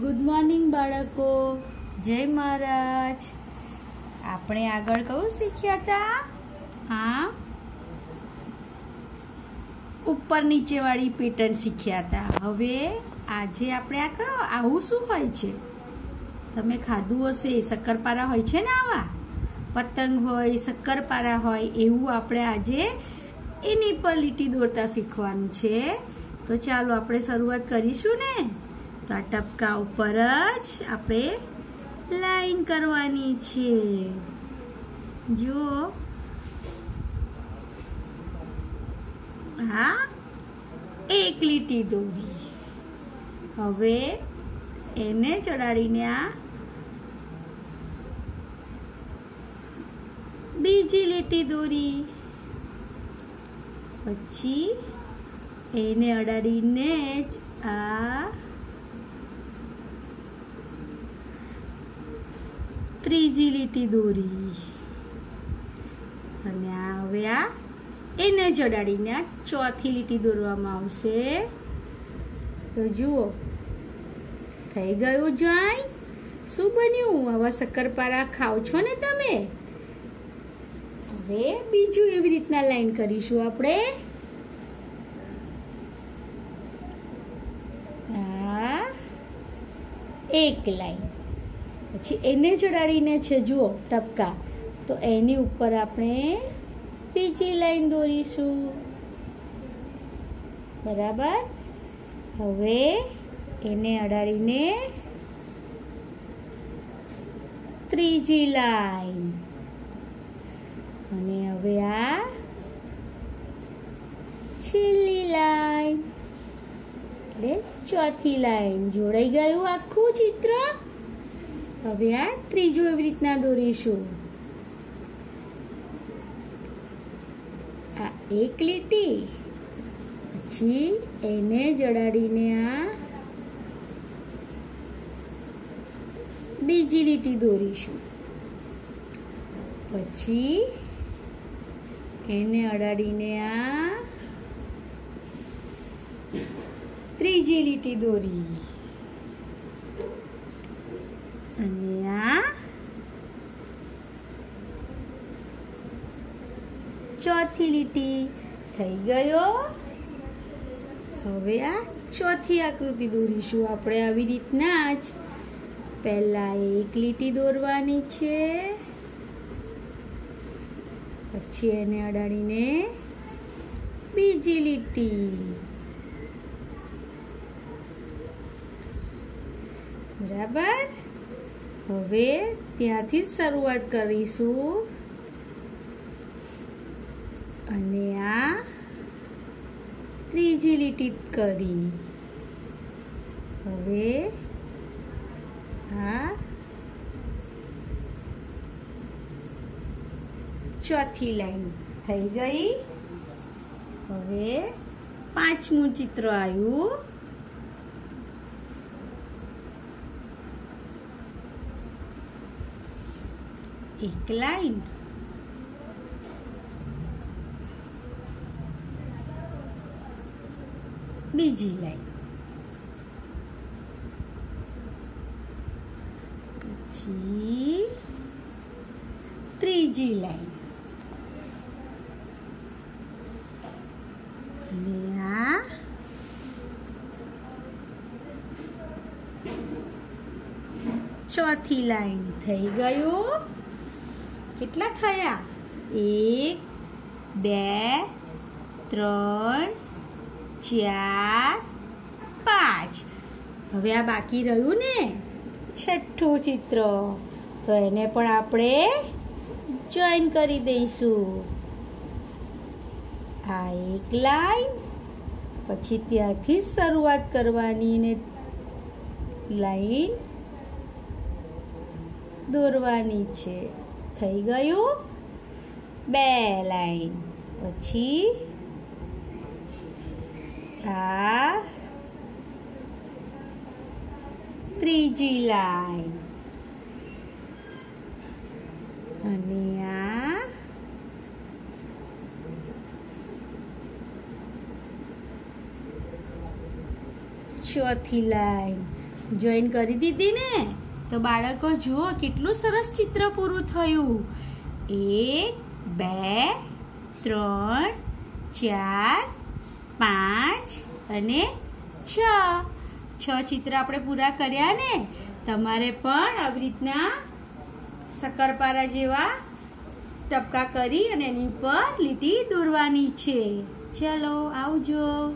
Good morning બાળકો. જય મહારાજ. આપણે આગળ કયું શીખ્યા હતા? હા? ઉપર નીચે વાળી પેટર્ન શીખ્યા હતા. હવે આજે આપણે આ કયો? આવું શું હોય છે? તમે ખાધું હશે, શક્કરપારા હોય છે ને આવા? પતંગ હોય, શક્કરપારા હોય, એવું આપણે આજે એની પર લીટી દોરતા શીખવાનું છે. તો ચાલો આપણે શરૂઆત કરીશું ને? તો આ ટપકા ઉપર જ આપણે લાઈન કરવાની છે. જુઓ. હા, એક લીટી દોરી. હવે એને ચડાડીને આ બીજી લીટી દોરી. પછી એને અડાડીને જ આ ત્રીજી લીટી દોરી. અને આ હવે આ એને જ અડાડીને આ ચોથી લીટી દોરવામાં આવશે. તો જુઓ, થઈ ગયું જોઈ શું બન્યું? આવા શક્કરપારા ખાવ છો ને તમે? હવે બીજું એવી રીતના લાઈન કરીશું આપણે. એક લાઈન. પછી એને ચડાડીને છે, જુઓ, ટપકા. તો એની ઉપર આપણે બીજી લાઈન દોરીશું. બરાબર? હવે એને અડાડીને ત્રીજી લાઈન. અને હવે આ છેલ્લી લાઈન. એટલે ચોથી લાઈન. જોડાઈ ગયું આખું ચિત્ર? હવે આ ત્રીજું એવી રીતના દોરીશું. આ એક લીટી, પછી એને જડાડીને આ બીજી લીટી દોરીશું. પછી એને અડાડીને આ ત્રીજી લીટી દોરી અને આ ચોથી લીટી થઈ ગયો. હવે આ ચોથી આકૃતિ દોરીશું આપણે આવી રીતના જ. પહેલા એક લીટી દોરવાની છે. પછી એને અડાડીને બીજી લીટી. બરાબર? હવે ત્યાંથી શરૂઆત કરીશું. અને આ ત્રીજી લીટી કરી. હવે આ ચોથી લાઈન થઈ ગઈ. હવે પાંચમું ચિત્ર આવ્યું. એક લાઈન. બીજી લાઈન. પછી ત્રીજી લાઈન. ચોથી લાઈન થઈ ગયું. કેટલા થયા? એક બે ત્રણ ચાર, પાંચ. હવે આ બાકી રહ્યું ને? છઠ્ઠું ચિત્ર. તો એને પણ આપણે જોઈન કરી દઈશું. આ એક લાઈન પછી ત્યાંથી શરૂઆત કરવાની ને લાઈન દોરવાની છે. થઈ ગયું? બે લાઈન પછી આ ત્રીજી લાઈન અને આ ચોથી લાઈન જોઈન કરી દીધી ને? તો બાળકો, જુઓ કેટલું સરસ ચિત્ર પૂરું થયું. એક, બે, ત્રણ, ચાર પાંચ અને છ. છ ચિત્ર આપણે પૂરા કર્યા ને? તમારે પણ આવી રીતના શક્કરપારા જેવા ટપકા કરી અને એની ઉપર લીટી દોરવાની છે. ચાલો, આવજો.